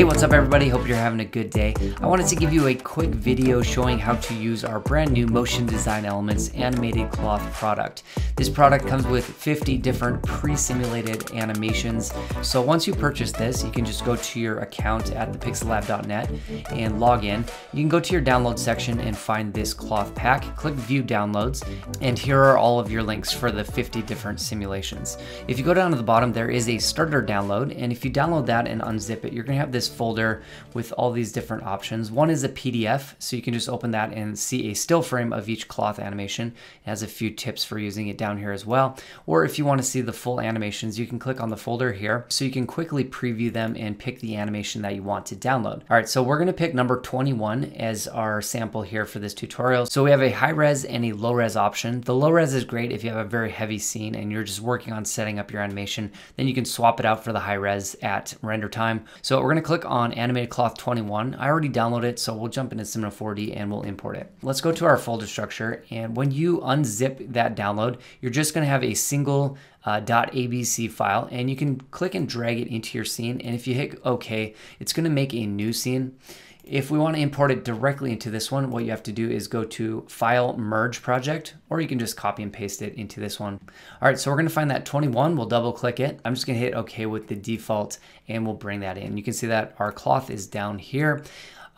Hey, what's up everybody? Hope you're having a good day. I wanted to give you a quick video showing how to use our brand new Motion Design Elements animated cloth product. This product comes with 50 different pre-simulated animations. So once you purchase this, you can just go to your account at thepixellab.net and log in. You can go to your download section and find this cloth pack, click view downloads, and here are all of your links for the 50 different simulations. If you go down to the bottom, there is a starter download, and if you download that and unzip it, you're gonna have this folder with all these different options. One is a PDF, so you can just open that and see a still frame of each cloth animation. It has a few tips for using it down here as well. Or if you wanna see the full animations, you can click on the folder here, so you can quickly preview them and pick the animation that you want to download. All right, so we're gonna pick number 21 as our sample here for this tutorial. So we have a high res and a low res option. The low res is great if you have a very heavy scene and you're just working on setting up your animation, then you can swap it out for the high res at render time. So we're gonna click on Animated Cloth 21. I already downloaded it, so we'll jump into Cinema 4D and we'll import it. Let's go to our folder structure. And when you unzip that download, you're just gonna have a single uh, .abc file and you can click and drag it into your scene. And if you hit OK, it's gonna make a new scene. If we want to import it directly into this one, what you have to do is go to File Merge Project, or you can just copy and paste it into this one. All right, so we're going to find that 21. We'll double click it. I'm just going to hit OK with the default, and we'll bring that in. You can see that our cloth is down here.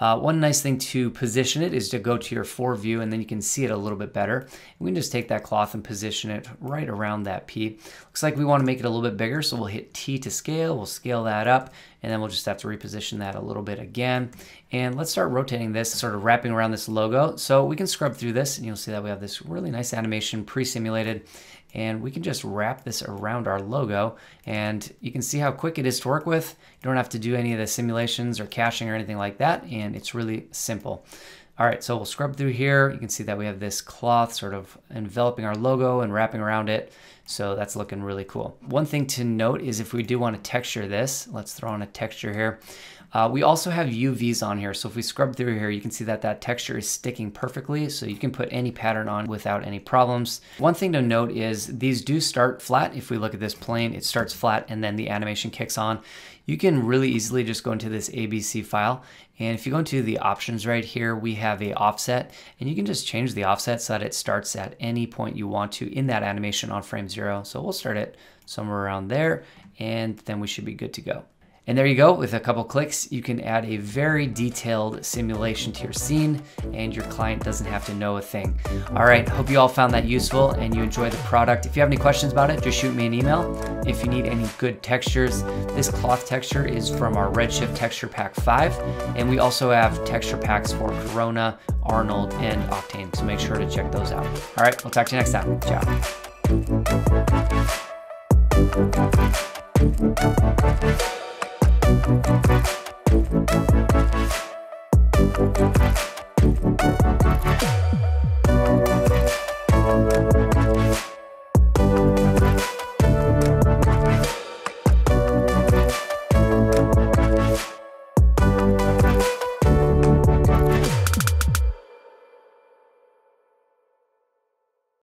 Uh, one nice thing to position it is to go to your 4 view and then you can see it a little bit better. We can just take that cloth and position it right around that P. Looks like we want to make it a little bit bigger, so we'll hit T to scale. We'll scale that up, and then we'll just have to reposition that a little bit again. And let's start rotating this, sort of wrapping around this logo. So we can scrub through this, and you'll see that we have this really nice animation pre-simulated and we can just wrap this around our logo and you can see how quick it is to work with. You don't have to do any of the simulations or caching or anything like that and it's really simple. All right, so we'll scrub through here. You can see that we have this cloth sort of enveloping our logo and wrapping around it. So that's looking really cool. One thing to note is if we do want to texture this, let's throw on a texture here. Uh, we also have UVs on here. So if we scrub through here, you can see that that texture is sticking perfectly. So you can put any pattern on without any problems. One thing to note is these do start flat. If we look at this plane, it starts flat and then the animation kicks on. You can really easily just go into this ABC file. And if you go into the options right here, we have a offset and you can just change the offset so that it starts at any point you want to in that animation on frame zero. So we'll start it somewhere around there and then we should be good to go. And there you go, with a couple clicks, you can add a very detailed simulation to your scene and your client doesn't have to know a thing. All right, hope you all found that useful and you enjoy the product. If you have any questions about it, just shoot me an email. If you need any good textures, this cloth texture is from our Redshift Texture Pack 5. And we also have texture packs for Corona, Arnold, and Octane, so make sure to check those out. All right, we'll talk to you next time. Ciao. Thank